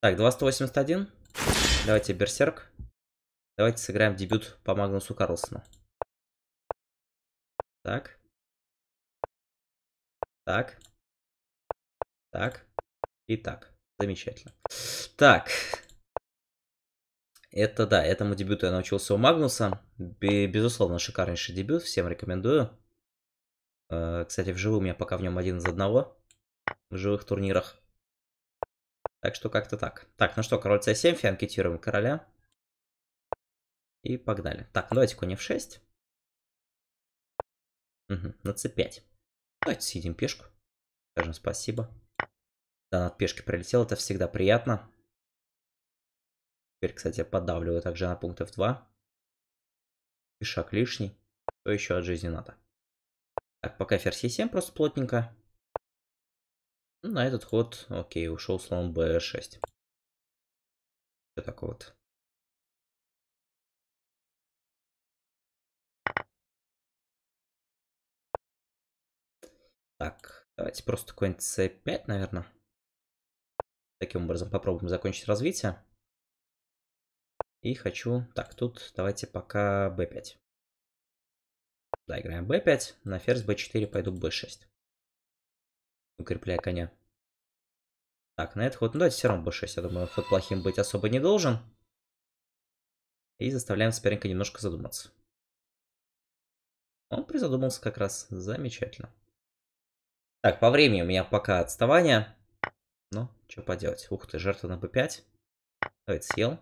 Так, 2181. Давайте Берсерк. Давайте сыграем дебют по Магнусу Карлсону. Так. Так. Так. И так. Замечательно. Так. Это да, этому дебюту я научился у Магнуса. Безусловно, шикарнейший дебют. Всем рекомендую. Э, кстати, вживую у меня пока в нем один из одного. В живых турнирах. Так что как-то так. Так, ну что, король c7, фианкетируем короля. И погнали. Так, давайте конь f6. Угу, на c5. Давайте съедим пешку. Скажем спасибо. Да, над пешкой прилетел, это всегда приятно. Теперь, кстати, я поддавливаю также на пункт f2. Пешак лишний. Что еще от жизни надо? Так, пока ферзь e7 просто плотненько. Ну, на этот ход, окей, ушел слон b6. Что такое вот? Так, давайте просто какой-нибудь c5, наверное. Таким образом попробуем закончить развитие. И хочу... Так, тут давайте пока b5. Да, играем b5. На ферзь b4 пойду b6. Укрепляя коня. Так, на этот ход... Ну, давайте все равно b6. Я думаю, ход плохим быть особо не должен. И заставляем соперника немножко задуматься. Он призадумался как раз. Замечательно. Так, по времени у меня пока отставание. Ну, что поделать. Ух ты, жертва на b5. Давайте съел.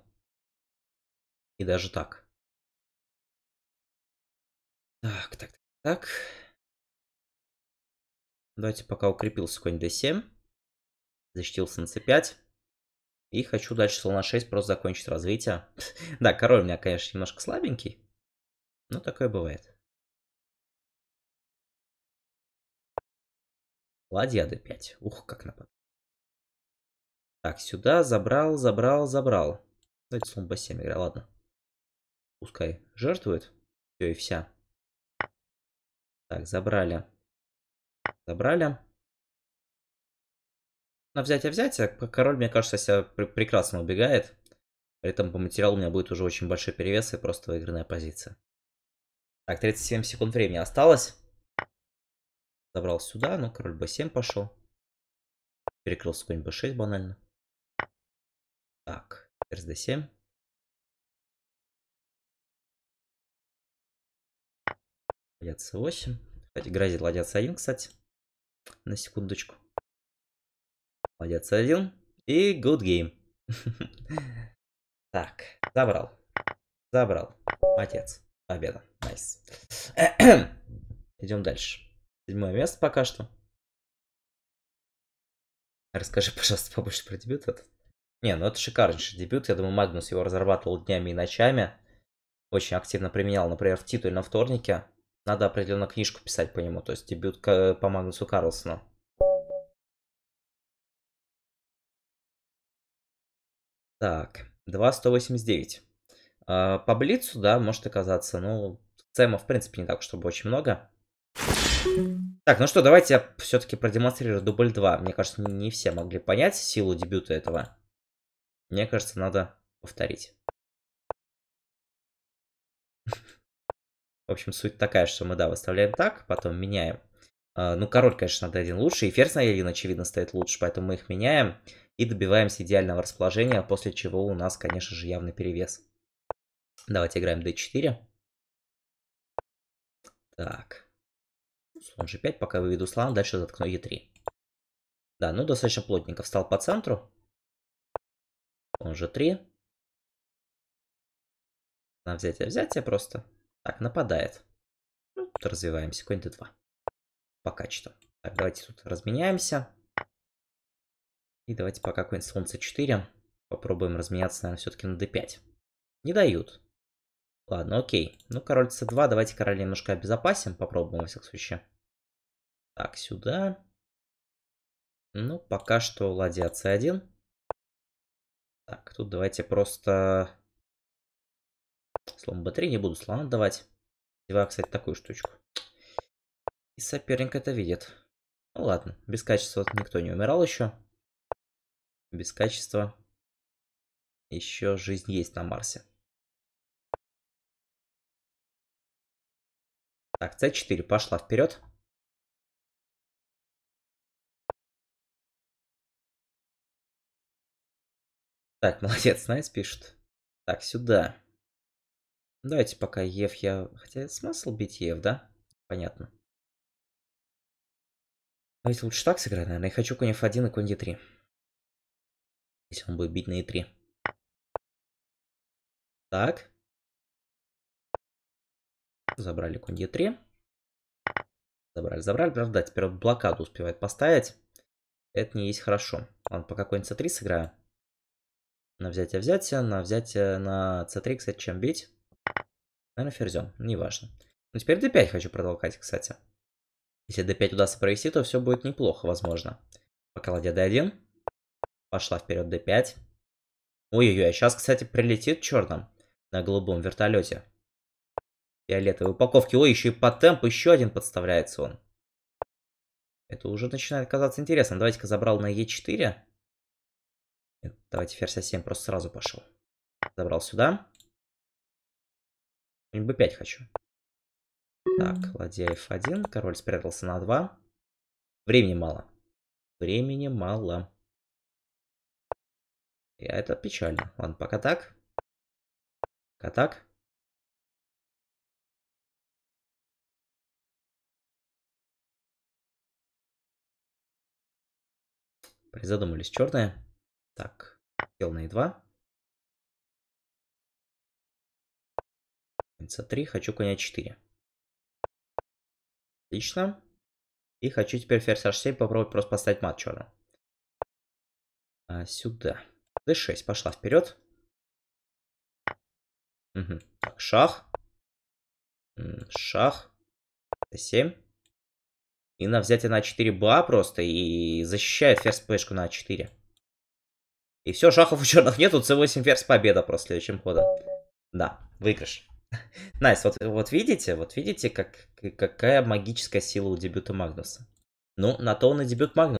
И даже так. Так, так, так. Давайте пока укрепился конь d7. Защитился на c5. И хочу дальше слона 6 просто закончить развитие. да, король у меня, конечно, немножко слабенький. Но такое бывает. Ладья d5. Ух, как напад. Так, сюда забрал, забрал, забрал. Давайте слон b7 играю, ладно. Пускай жертвует. Все и вся. Так, забрали. Забрали. На взятие-взятие. Король, мне кажется, себя прекрасно убегает. При этом по материалу у меня будет уже очень большой перевес и просто выигранная позиция. Так, 37 секунд времени осталось. Забрал сюда, ну, король b7 пошел. Перекрылся конь b6 банально. Так, ферзь d7. Ладья c8. Кстати, грозит ладья c1, кстати. На секундочку. Ладья c1. И good game. так, забрал. Забрал. Отец. Победа. Nice. Идем дальше. Седьмое место пока что. Расскажи, пожалуйста, побольше про дебют этот. Не, ну это шикарнейший дебют. Я думаю, Магнус его разрабатывал днями и ночами. Очень активно применял, например, в титульном вторнике. Надо определенно книжку писать по нему, то есть дебют по Магнусу Карлсену. Так, 2.189. А, по Блицу, да, может оказаться. Ну, цема, в принципе, не так, чтобы очень много. Так, ну что, давайте я все-таки продемонстрирую дубль 2. Мне кажется, не все могли понять силу дебюта этого. Мне кажется, надо повторить. В общем, суть такая, что мы, да, выставляем так, потом меняем. Uh, ну, король, конечно, на d1 лучше, и ферзь на e1, очевидно, стоит лучше, поэтому мы их меняем и добиваемся идеального расположения, после чего у нас, конечно же, явный перевес. Давайте играем d4. Так. Слон g5, пока выведу слон, дальше заткну e3. Да, ну достаточно плотненько встал по центру. Он g3. На взятие-взятие просто. Так, нападает. Ну, тут развиваемся. Конь d2. Пока что. Так, давайте тут разменяемся. И давайте пока конь слон c4. Попробуем разменяться, наверное, все-таки на d5. Не дают. Ладно, окей. Ну, король c2. Давайте короля немножко обезопасим. Попробуем, во всяком случае. Так, сюда. Ну, пока что ладья c1. Так, тут давайте просто Слон b3 не буду слона давать. Делаю, кстати, такую штучку. И соперник это видит. Ну ладно, без качества никто не умирал еще. Без качества Еще жизнь есть на Марсе. Так, c4 пошла вперед. Так, молодец, Nice пишет. Так, сюда. Давайте пока Ев я... Хотя смысл бить Ев, да? Понятно. Давайте лучше так сыграть, наверное. Я хочу конь F1 и конь D3. Если он будет бить на E3. Так. Забрали конь Е3. Забрали, забрали. Правда, теперь вот блокаду успевает поставить. Это не есть хорошо. Ладно, пока конь c3 сыграю. На взятие взятие, на взятие на c3, кстати, чем бить? Наверное, ферзем, неважно. Ну, теперь d5 хочу протолкать, кстати. Если d5 удастся провести, то все будет неплохо, возможно. Пока ладья d1. Пошла вперед d5. Ой-ой-ой, сейчас, кстати, прилетит черным на голубом вертолете. Фиолетовой упаковки. Ой, еще и по темпу еще один подставляется он. Это уже начинает казаться интересным. Давайте-ка забрал на Е4. Давайте ферзь 7 просто сразу пошел. Забрал сюда. B5 хочу. Так, ладья f1. Король спрятался на 2. Времени мало. Времени мало. И это печально. Ладно, пока так. Пока так. Призадумались черные. Так, сел на e2. C3, хочу коня 4. Отлично. И хочу теперь ферзь h7 попробовать просто поставить мат черным. А, сюда. d6, пошла вперед. Угу. Так, шах. Шах. d7. И на взятие на 4 БА просто и защищает ферзь пешку на 4. И все, шахов у черных нету, c8 ферзь победа просто следующим ходом. Да, выигрыш. Nice, вот, вот видите, вот видите, как, какая магическая сила у дебюта Магнуса. Ну, на то он и дебют Магнуса.